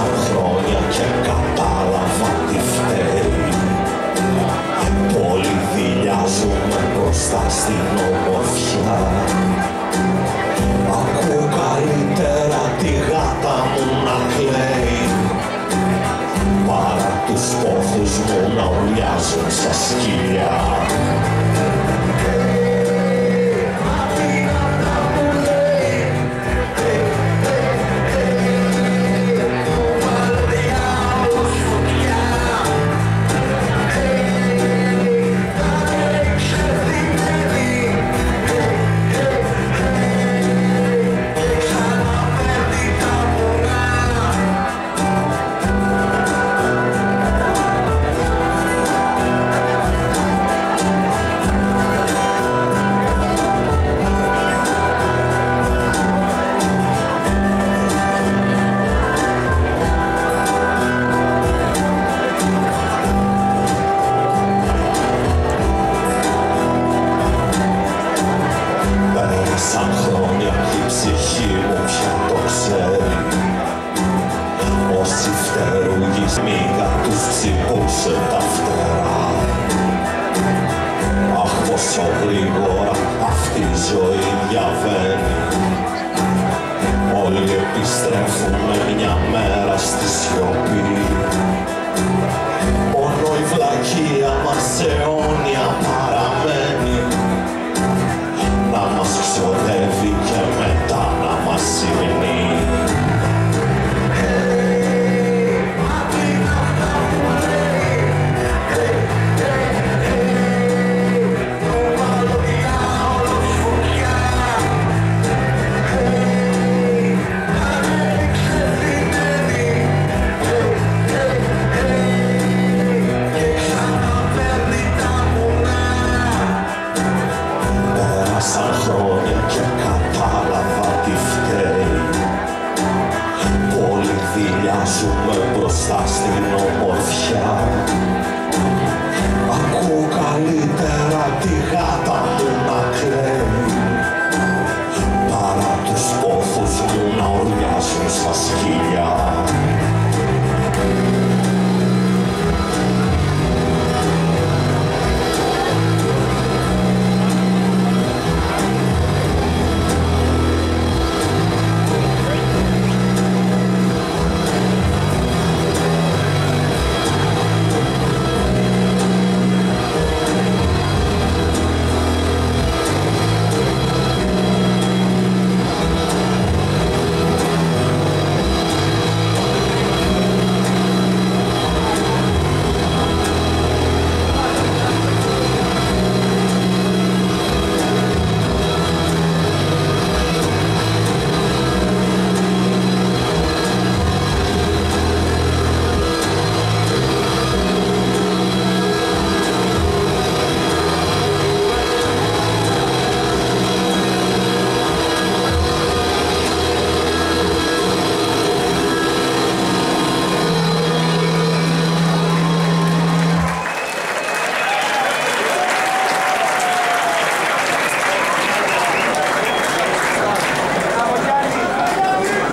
Πέρασαν χρόνια και κατάλαβα τι φταίει. Όλοι δηλιάζουμε μπροστά στην ομορφιά. Ακούω καλύτερα τη γάτα μου να κλαίει. Παρά τους πόθους μου να ουρλιάζουν στα σκυλιά. Τους τσιπούσε τα φτερά Αχ πόσο γρήγορα αυτή η ζωή διαβαίνει. Όλοι επιστρέφουμε μια μέρα στη σιωπή. Μόνο η βλακεία μας αιώνια